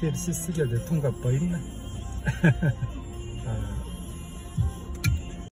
TLC 쓰게 돼 통과보 있네 아.